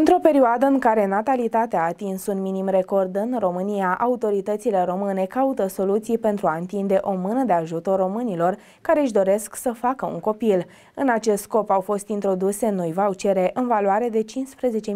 Într-o perioadă în care natalitatea a atins un minim record în România, autoritățile române caută soluții pentru a întinde o mână de ajutor românilor care își doresc să facă un copil. În acest scop au fost introduse noi vouchere în valoare de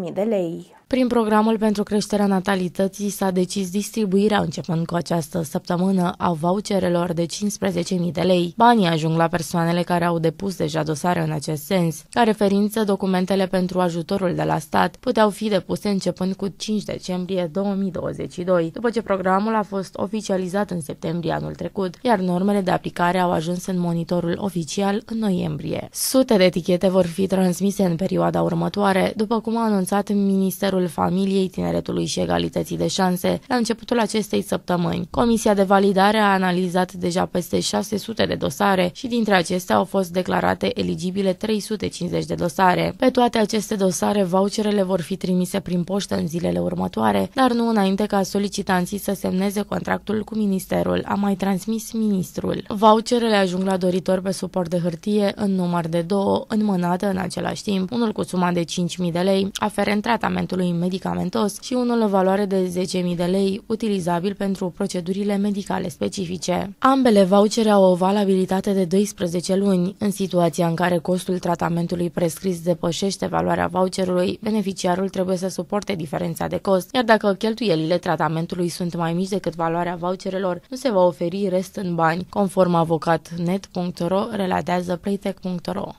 15.000 de lei. Prin programul pentru creșterea natalității s-a decis distribuirea începând cu această săptămână a voucherelor de 15.000 de lei. Banii ajung la persoanele care au depus deja dosare în acest sens. Ca referință, documentele pentru ajutorul de la stat puteau fi depuse începând cu 5 decembrie 2022, după ce programul a fost oficializat în septembrie anul trecut, iar normele de aplicare au ajuns în monitorul oficial în noiembrie. Sute de etichete vor fi transmise în perioada următoare, după cum a anunțat Ministerul Ministerul Familiei, Tineretului și Egalității de Șanse la începutul acestei săptămâni. Comisia de validare a analizat deja peste 600 de dosare și dintre acestea au fost declarate eligibile 350 de dosare. Pe toate aceste dosare, voucherele vor fi trimise prin poștă în zilele următoare, dar nu înainte ca solicitanții să semneze contractul cu ministerul, a mai transmis ministrul. Voucherele ajung la doritori pe suport de hârtie în număr de două, înmânate în același timp, unul cu suma de 5.000 de lei, aferent tratamentului medicamentos și unul în valoare de 10.000 de lei, utilizabil pentru procedurile medicale specifice. Ambele vouchere au o valabilitate de 12 luni. În situația în care costul tratamentului prescris depășește valoarea voucherului, beneficiarul trebuie să suporte diferența de cost, iar dacă cheltuielile tratamentului sunt mai mici decât valoarea voucherelor, nu se va oferi rest în bani, conform avocatnet.ro relatează playtech.ro.